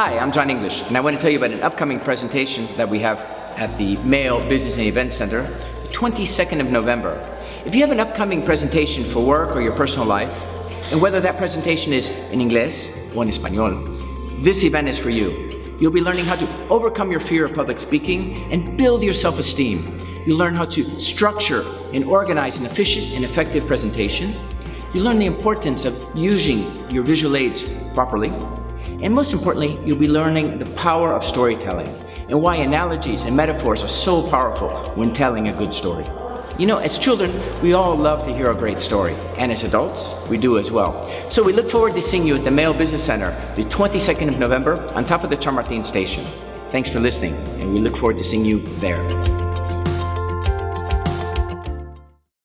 Hi, I'm John English, and I want to tell you about an upcoming presentation that we have at the Mayo Business and Event Center, 22nd of November. If you have an upcoming presentation for work or your personal life, and whether that presentation is in English or in Espanol, this event is for you. You'll be learning how to overcome your fear of public speaking and build your self-esteem. You'll learn how to structure and organize an efficient and effective presentation. You'll learn the importance of using your visual aids properly. And most importantly, you'll be learning the power of storytelling and why analogies and metaphors are so powerful when telling a good story. You know, as children, we all love to hear a great story, and as adults, we do as well. So we look forward to seeing you at the Mayo Business Center the 22nd of November on top of the Chamartin station. Thanks for listening, and we look forward to seeing you there.